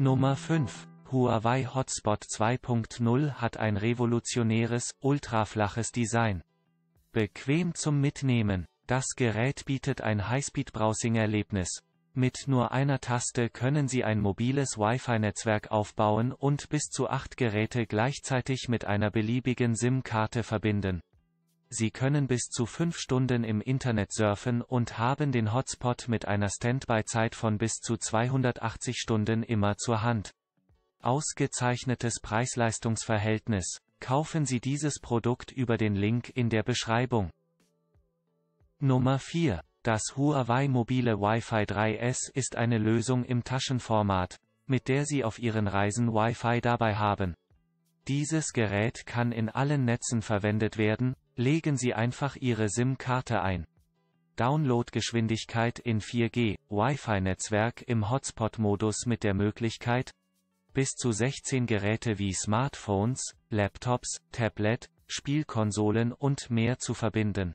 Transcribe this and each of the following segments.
Nummer 5. Huawei Hotspot 2.0 hat ein revolutionäres, ultraflaches Design. Bequem zum Mitnehmen. Das Gerät bietet ein Highspeed-Browsing-Erlebnis. Mit nur einer Taste können Sie ein mobiles Wi-Fi-Netzwerk aufbauen und bis zu acht Geräte gleichzeitig mit einer beliebigen SIM-Karte verbinden. Sie können bis zu fünf Stunden im Internet surfen und haben den Hotspot mit einer Standby-Zeit von bis zu 280 Stunden immer zur Hand. Ausgezeichnetes Preis-Leistungs-Verhältnis. Kaufen Sie dieses Produkt über den Link in der Beschreibung. Nummer 4. Das Huawei mobile Wi-Fi 3S ist eine Lösung im Taschenformat, mit der Sie auf Ihren Reisen Wi-Fi dabei haben. Dieses Gerät kann in allen Netzen verwendet werden, legen Sie einfach Ihre SIM-Karte ein. Downloadgeschwindigkeit in 4G, Wi-Fi-Netzwerk im Hotspot-Modus mit der Möglichkeit, bis zu 16 Geräte wie Smartphones, Laptops, Tablet, Spielkonsolen und mehr zu verbinden.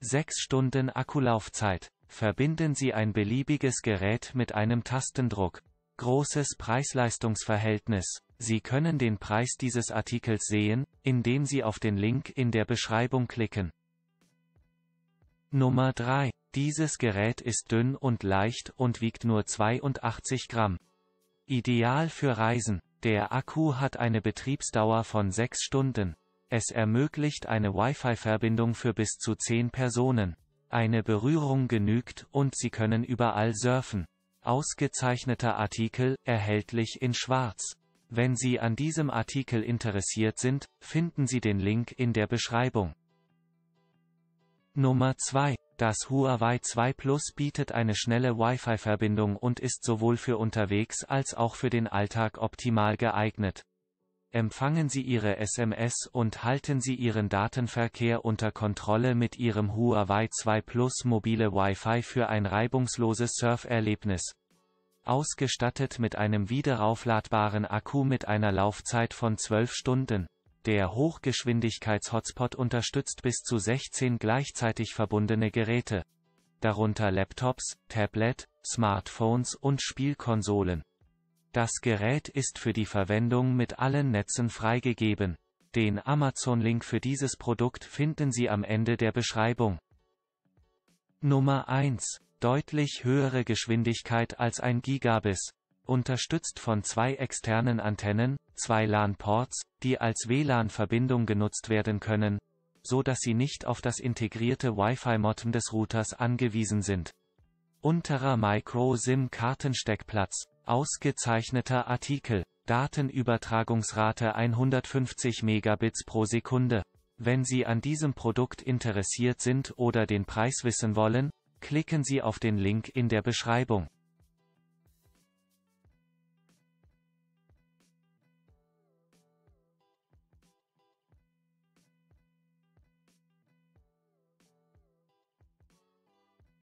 6 Stunden Akkulaufzeit. Verbinden Sie ein beliebiges Gerät mit einem Tastendruck. Großes Preis-Leistungs-Verhältnis. Sie können den Preis dieses Artikels sehen, indem Sie auf den Link in der Beschreibung klicken. Nummer 3. Dieses Gerät ist dünn und leicht und wiegt nur 82 Gramm. Ideal für Reisen. Der Akku hat eine Betriebsdauer von 6 Stunden. Es ermöglicht eine Wi-Fi-Verbindung für bis zu 10 Personen. Eine Berührung genügt und Sie können überall surfen. Ausgezeichneter Artikel, erhältlich in Schwarz. Wenn Sie an diesem Artikel interessiert sind, finden Sie den Link in der Beschreibung. Nummer 2. Das Huawei 2 Plus bietet eine schnelle Wi-Fi-Verbindung und ist sowohl für unterwegs als auch für den Alltag optimal geeignet. Empfangen Sie Ihre SMS und halten Sie Ihren Datenverkehr unter Kontrolle mit Ihrem Huawei 2 Plus mobile Wi-Fi für ein reibungsloses Surferlebnis ausgestattet mit einem wiederaufladbaren Akku mit einer Laufzeit von 12 Stunden. Der Hochgeschwindigkeits-Hotspot unterstützt bis zu 16 gleichzeitig verbundene Geräte, darunter Laptops, Tablet, Smartphones und Spielkonsolen. Das Gerät ist für die Verwendung mit allen Netzen freigegeben. Den Amazon-Link für dieses Produkt finden Sie am Ende der Beschreibung. Nummer 1 deutlich höhere Geschwindigkeit als ein Gigabis, unterstützt von zwei externen Antennen, zwei LAN-Ports, die als WLAN-Verbindung genutzt werden können, so dass sie nicht auf das integrierte Wi-Fi-Modem des Routers angewiesen sind. Unterer Micro-SIM-Kartensteckplatz, ausgezeichneter Artikel, Datenübertragungsrate 150 Megabits pro Sekunde. Wenn Sie an diesem Produkt interessiert sind oder den Preis wissen wollen, Klicken Sie auf den Link in der Beschreibung.